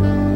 Bye.